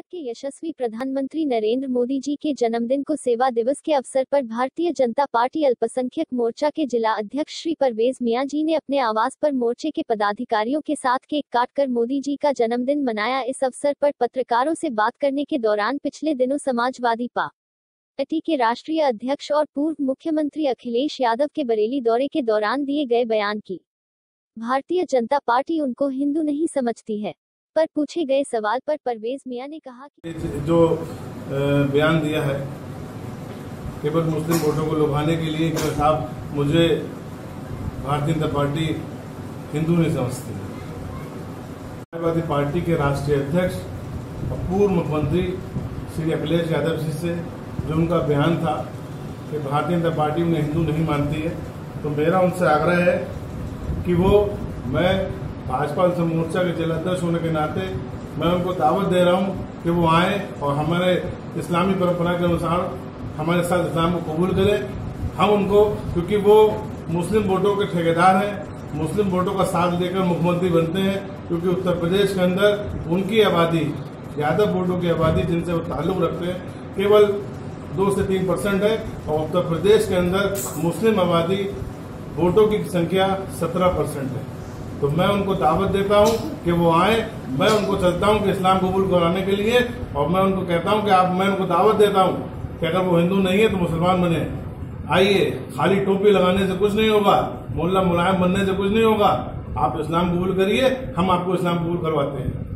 के यशस्वी प्रधानमंत्री नरेंद्र मोदी जी के जन्मदिन को सेवा दिवस के अवसर पर भारतीय जनता पार्टी अल्पसंख्यक मोर्चा के जिला अध्यक्ष श्री परवेज मियाँ जी ने अपने आवास पर मोर्चे के पदाधिकारियों के साथ केक काटकर मोदी जी का जन्मदिन मनाया। इस अवसर पर पत्रकारों से बात करने के दौरान पिछले दिनों समाजवादी पा पार्टी के राष्ट्रीय अध्यक्ष और पूर्व मुख्यमंत्री अखिलेश यादव के बरेली दौरे के दौरान दिए गए बयान की। भारतीय जनता पार्टी उनको हिंदू नहीं समझती है। पर पूछे गए सवाल पर परवेज मियाँ ने कहा कि जो बयान दिया है, केवल मुस्लिम वोटों को लुभाने के लिए कि साहब, मुझे भारतीय जनता पार्टी हिंदू नहीं समझती। समाजवादी पार्टी के राष्ट्रीय अध्यक्ष और पूर्व मुख्यमंत्री श्री अखिलेश यादव जी से जो उनका बयान था कि भारतीय जनता पार्टी उन्हें हिंदू नहीं मानती है तो मेरा उनसे आग्रह है कि वो, मैं भाजपा मोर्चा के जिलाध्यक्ष होने के नाते मैं उनको दावत दे रहा हूँ कि वो आए और हमारे इस्लामी परंपरा के अनुसार हमारे साथ इस्लाम को कबूल करें। हम उनको, क्योंकि वो मुस्लिम वोटों के ठेकेदार हैं, मुस्लिम वोटों का साथ लेकर मुख्यमंत्री बनते हैं, क्योंकि उत्तर प्रदेश के अंदर उनकी आबादी, यादव वोटों की आबादी जिनसे वो ताल्लुक रखते हैं, केवल दो से तीन परसेंट है और उत्तर प्रदेश के अंदर मुस्लिम आबादी वोटों की संख्या सत्रह परसेंट है। तो मैं उनको दावत देता हूँ कि वो आए। मैं उनको चलता हूँ कि इस्लाम कबूल कराने के लिए, और मैं उनको कहता हूँ कि आप, मैं उनको दावत देता हूँ कि अगर वो हिंदू नहीं है तो मुसलमान बने। आइए, खाली टोपी लगाने से कुछ नहीं होगा, मोल्ला मुलायम बनने से कुछ नहीं होगा। आप इस्लाम कबूल करिए, हम आपको इस्लाम कबूल करवाते हैं।